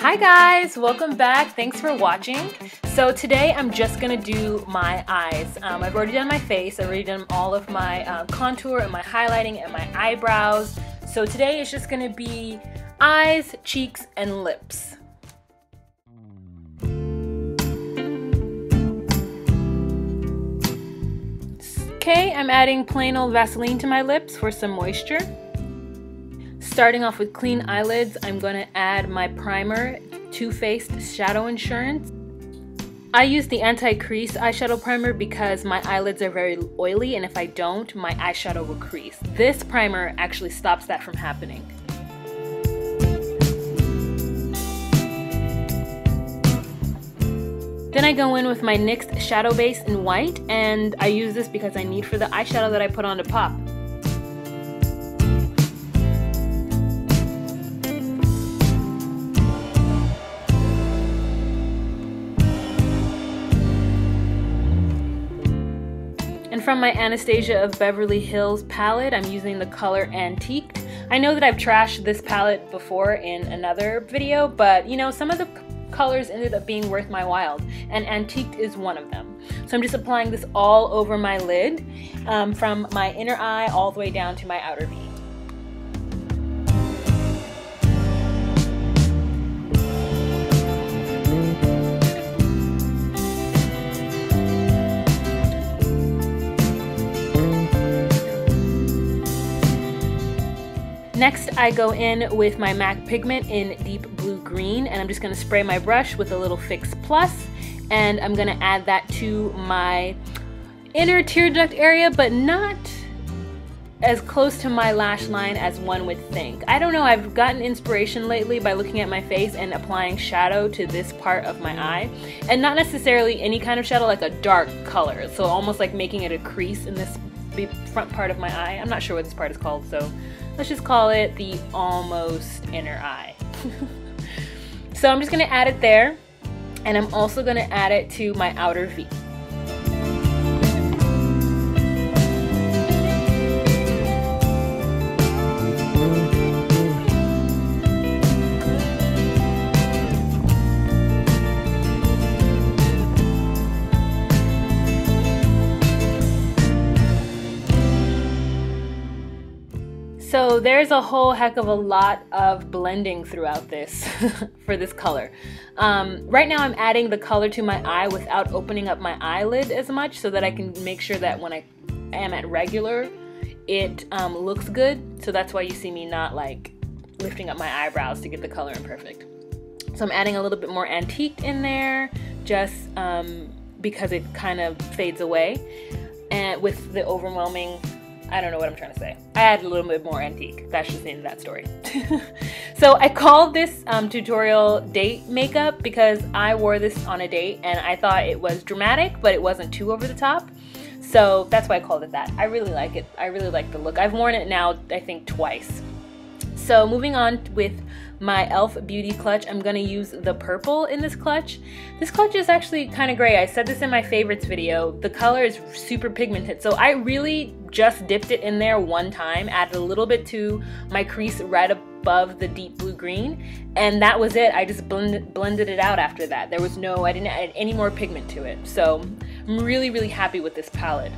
Hi guys, welcome back. Thanks for watching. So today I'm just gonna do my eyes. Um, I've already done my face, I've already done all of my uh, contour and my highlighting and my eyebrows. So today is just gonna be eyes, cheeks, and lips. Okay, I'm adding plain old Vaseline to my lips for some moisture. Starting off with clean eyelids, I'm going to add my primer, Too Faced Shadow Insurance. I use the anti-crease eyeshadow primer because my eyelids are very oily and if I don't, my eyeshadow will crease. This primer actually stops that from happening. Then I go in with my NYX Shadow Base in white and I use this because I need for the eyeshadow that I put on to pop. And from my Anastasia of Beverly Hills palette, I'm using the color Antiqued. I know that I've trashed this palette before in another video, but you know, some of the colors ended up being worth my while, and Antiqued is one of them. So I'm just applying this all over my lid, um, from my inner eye all the way down to my outer V. Next, I go in with my MAC pigment in deep blue green, and I'm just gonna spray my brush with a little Fix Plus, and I'm gonna add that to my inner tear duct area, but not as close to my lash line as one would think. I don't know, I've gotten inspiration lately by looking at my face and applying shadow to this part of my eye. And not necessarily any kind of shadow, like a dark color. So almost like making it a crease in this front part of my eye. I'm not sure what this part is called, so let's just call it the almost inner eye. so I'm just gonna add it there, and I'm also gonna add it to my outer V. So there's a whole heck of a lot of blending throughout this for this color. Um, right now I'm adding the color to my eye without opening up my eyelid as much so that I can make sure that when I am at regular, it um, looks good. So that's why you see me not like lifting up my eyebrows to get the color in perfect. So I'm adding a little bit more antique in there just um, because it kind of fades away and with the overwhelming I don't know what I'm trying to say. I add a little bit more antique. That's just the end of that story. so I called this um, tutorial date makeup because I wore this on a date and I thought it was dramatic, but it wasn't too over the top. So that's why I called it that. I really like it. I really like the look. I've worn it now, I think, twice. So moving on with my e.l.f. Beauty Clutch, I'm going to use the purple in this clutch. This clutch is actually kind of gray. I said this in my favorites video. The color is super pigmented, so I really just dipped it in there one time, added a little bit to my crease right above the deep blue green, and that was it. I just blended, blended it out after that. There was no, I didn't add any more pigment to it. So I'm really, really happy with this palette.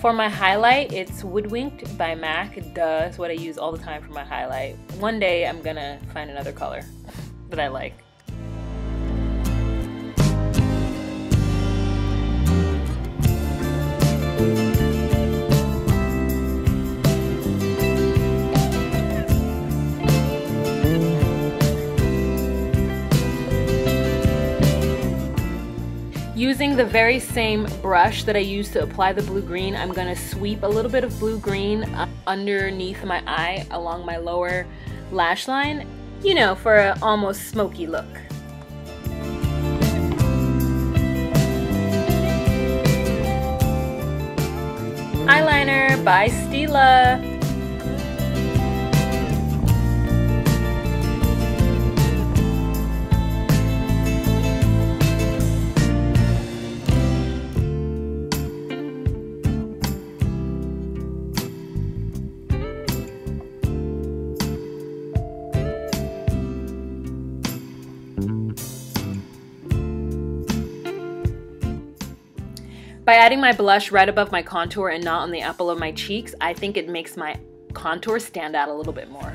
For my highlight, it's Woodwinked by MAC. Duh, it's what I use all the time for my highlight. One day I'm gonna find another color that I like. Using the very same brush that I used to apply the blue-green, I'm gonna sweep a little bit of blue-green uh, underneath my eye along my lower lash line, you know, for an almost smoky look. Eyeliner by Stila. By adding my blush right above my contour and not on the apple of my cheeks, I think it makes my contour stand out a little bit more.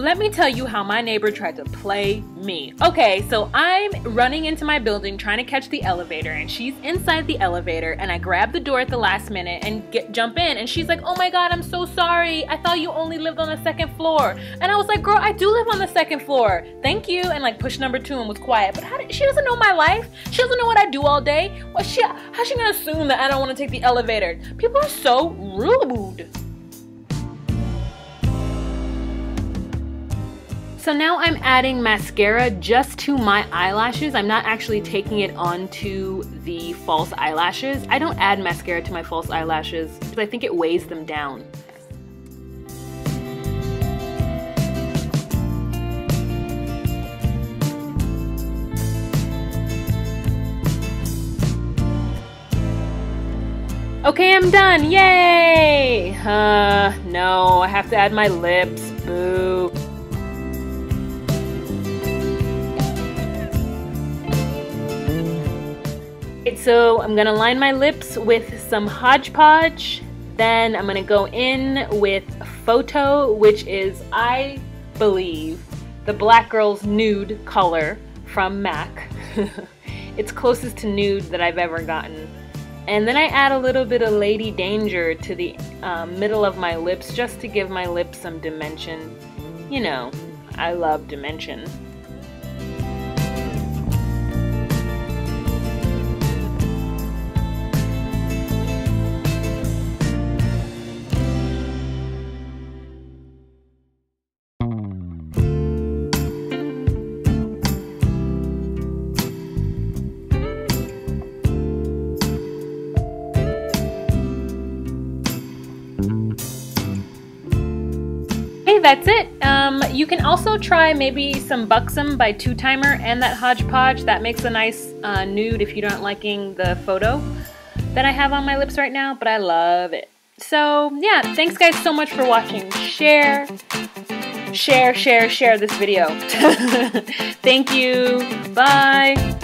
Let me tell you how my neighbor tried to play me. Okay, so I'm running into my building trying to catch the elevator and she's inside the elevator and I grab the door at the last minute and get jump in and she's like, "Oh my god, I'm so sorry. I thought you only lived on the second floor." And I was like, "Girl, I do live on the second floor. Thank you." And like push number 2 and was quiet. But how did, she doesn't know my life. She doesn't know what I do all day. What she how's she to assume that I don't want to take the elevator? People are so rude. So now I'm adding mascara just to my eyelashes. I'm not actually taking it onto the false eyelashes. I don't add mascara to my false eyelashes because I think it weighs them down. Okay, I'm done. Yay! Uh, no, I have to add my lips. Boo. So I'm gonna line my lips with some Hodgepodge. Then I'm gonna go in with Photo, which is, I believe, the Black Girl's Nude color from MAC. it's closest to nude that I've ever gotten. And then I add a little bit of Lady Danger to the um, middle of my lips just to give my lips some dimension. You know, I love dimension. That's it. Um, you can also try maybe some Buxom by Two Timer and that Hodgepodge. That makes a nice uh, nude if you're not liking the photo that I have on my lips right now, but I love it. So yeah, thanks guys so much for watching. Share, share, share, share this video. Thank you. Bye.